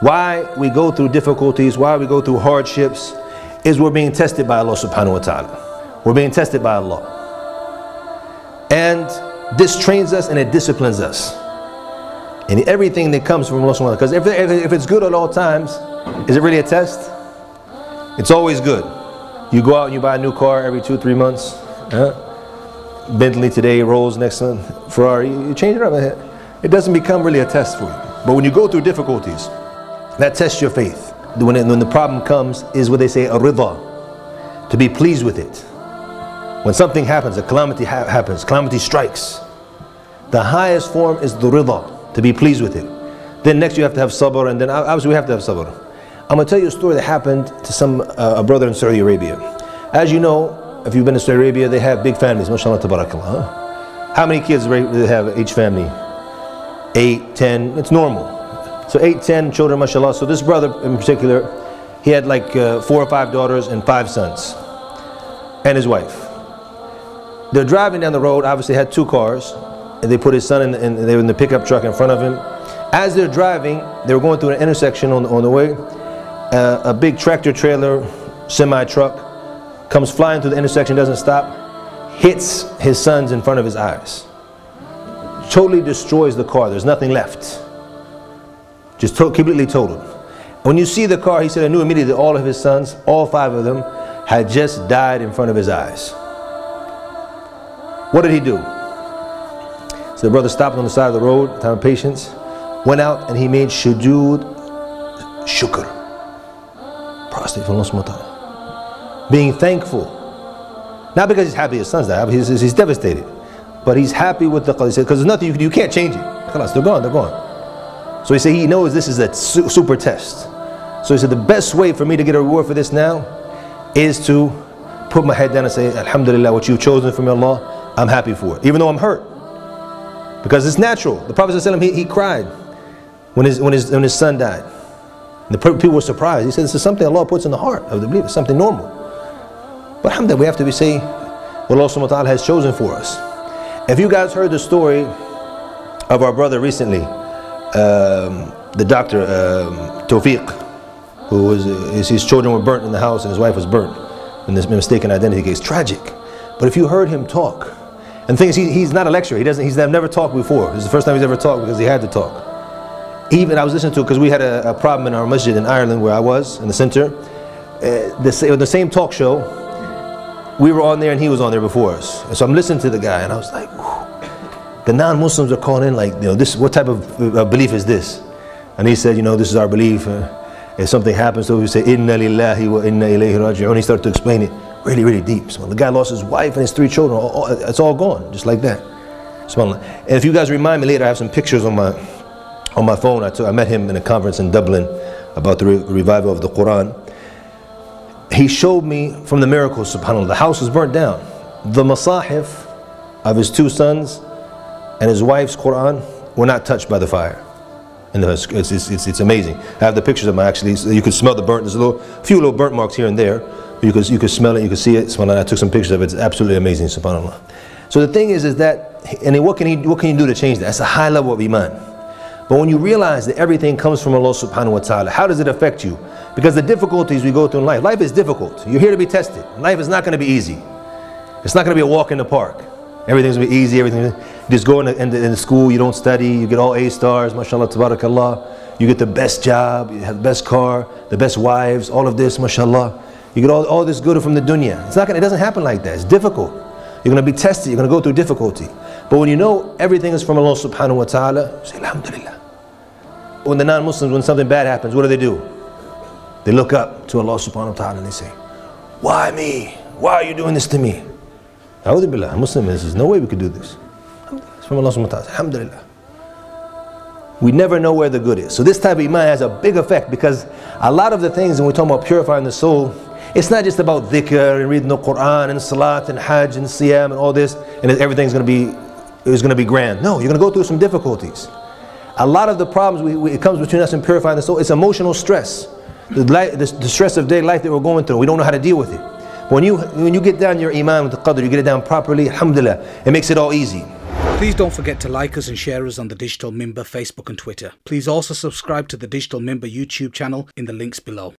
why we go through difficulties, why we go through hardships, is we're being tested by Allah subhanahu wa ta'ala. We're being tested by Allah. And this trains us and it disciplines us. And everything that comes from Allah subhanahu wa ta'ala. Because if, if, it's good at all times, is it really a test? It's always good. You go out and you buy a new car every two, three months. Huh? Bentley today, Rolls next month, Ferrari. You change it up. It doesn't become really a test for you. But when you go through difficulties, that tests your faith. When, it, when the problem comes, is what they say a to be pleased with it. When something happens, a calamity ha happens, calamity strikes, the highest form is the rida, to be pleased with it. Then next you have to have sabr, and then obviously we have to have sabr. I'm going to tell you a story that happened to some uh, a brother in Saudi Arabia. As you know, if you've been to Saudi Arabia, they have big families, mashallah tabarakallah. How many kids do they have each family? Eight, ten, it's normal. So eight, ten children, mashallah. So this brother in particular, he had like uh, four or five daughters and five sons, and his wife. They're driving down the road. Obviously, had two cars, and they put his son in, and they were in the pickup truck in front of him. As they're driving, they were going through an intersection on on the way. Uh, a big tractor trailer, semi truck, comes flying through the intersection, doesn't stop, hits his sons in front of his eyes. Totally destroys the car. There's nothing left. Just to completely totaled. When you see the car, he said, I knew immediately that all of his sons, all five of them, had just died in front of his eyes. What did he do? So the brother stopped on the side of the road, time of patience, went out and he made shujood shukr. Prostrate from Allah Being thankful. Not because he's happy his sons died, he's, he's devastated. But he's happy with the qadr. Because there's nothing, you, can, you can't change it. They're gone, they're gone. So he said he knows this is a su super test. So he said the best way for me to get a reward for this now is to put my head down and say, Alhamdulillah, what you've chosen from Allah, I'm happy for it. Even though I'm hurt. Because it's natural. The Prophet he, he cried when his, when, his, when his son died. And the people were surprised. He said, this is something Allah puts in the heart of the believer, something normal. But alhamdulillah, we have to be saying what Allah subhanahu wa has chosen for us. If you guys heard the story of our brother recently, um, the doctor, um, Tawfiq, who was, his, his children were burnt in the house and his wife was burnt in this mistaken identity case. Tragic. But if you heard him talk, and the thing is, he, he's not a lecturer. He doesn't. He's never talked before. This is the first time he's ever talked because he had to talk. Even I was listening to it because we had a, a, problem in our masjid in Ireland where I was in the center. Uh, the, the same talk show, we were on there and he was on there before us. And so I'm listening to the guy and I was like, the non-Muslims are calling in like, you know, this, what type of uh, belief is this? And he said, you know, this is our belief. Uh, if something happens so we say, inna lillahi wa inna ilayhi raji'un. He started to explain it really, really deep. So the guy lost his wife and his three children. All, all, it's all gone, just like that. And if you guys remind me later, I have some pictures on my on my phone. I, took, I met him in a conference in Dublin about the re revival of the Quran. He showed me from the miracles, subhanAllah, the house was burnt down. The masahif of his two sons and his wife's Quran were not touched by the fire. And uh, it's, it's, it's, it's amazing. I have the pictures of them actually. You can smell the burnt. There's a little, few little burnt marks here and there. You could, you could smell it, you could see it. I took some pictures of it. It's absolutely amazing, subhanAllah. So the thing is, is that, and what can, he, what can you do to change that? That's a high level of Iman. But when you realize that everything comes from Allah subhanahu wa ta'ala, how does it affect you? Because the difficulties we go through in life, life is difficult. You're here to be tested. Life is not going to be easy. It's not going to be a walk in the park. Everything's going to be easy. Everything. Just go in the, in, the, in the school, you don't study, you get all A stars, mashallah, tabarakallah. You get the best job, you have the best car, the best wives, all of this, mashallah. You get all, all this good from the dunya. It's not gonna, it doesn't happen like that. It's difficult. You're going to be tested, you're going to go through difficulty. But when you know everything is from Allah subhanahu wa ta'ala, say Alhamdulillah. When the non-Muslims, when something bad happens, what do they do? They look up to Allah subhanahu wa ta'ala and they say, Why me? Why are you doing this to me? Billah, a Muslim, there's no way we could do this. It's from Allah subhanahu. Alhamdulillah. We never know where the good is. So this type of iman has a big effect because a lot of the things when we talk about purifying the soul, it's not just about dhikr and reading the Quran and salat and hajj and siyam and all this and everything's going to be it's going to be grand. No, you're going to go through some difficulties. A lot of the problems we, we, it comes between us and purifying the soul, it's emotional stress. The, the, the stress of day life that we're going through, we don't know how to deal with it. When you, when you get down your iman with the qadr, you get it down properly, alhamdulillah, it makes it all easy. Please don't forget to like us and share us on the Digital Member Facebook and Twitter. Please also subscribe to the Digital Member YouTube channel in the links below.